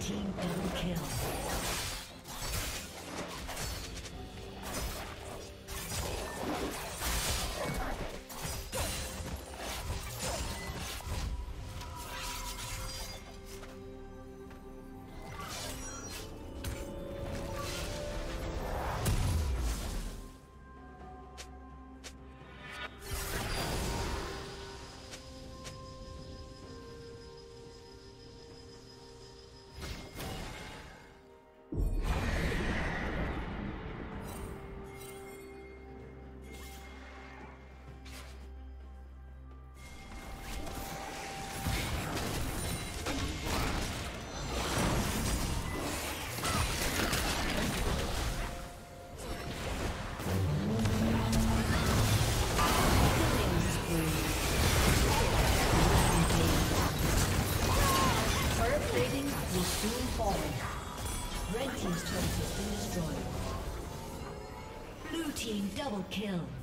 Team double kill. Kill.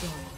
对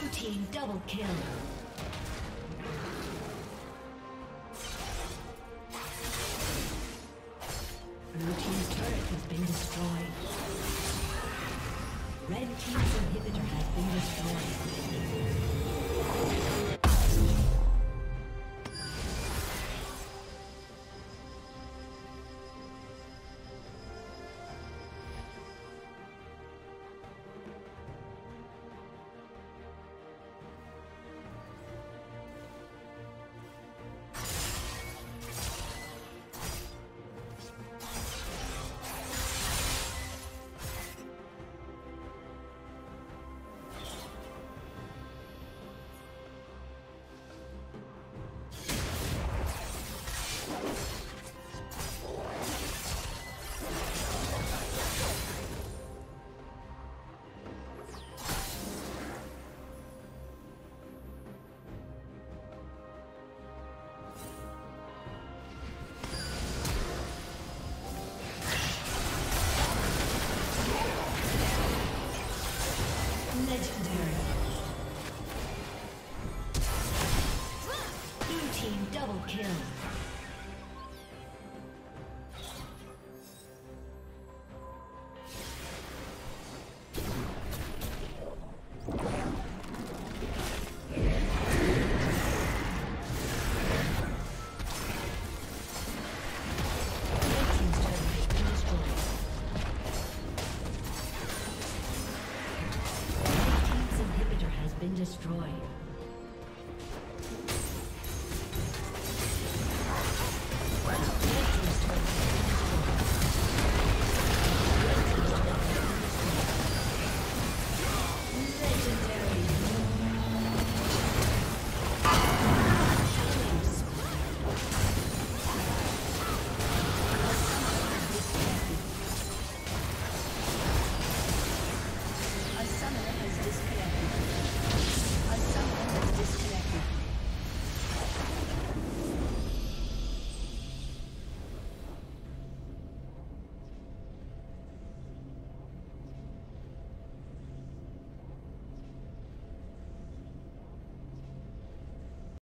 Blue team double kill. Blue team's turret has been destroyed. Red team's inhibitor has been destroyed. Double kill.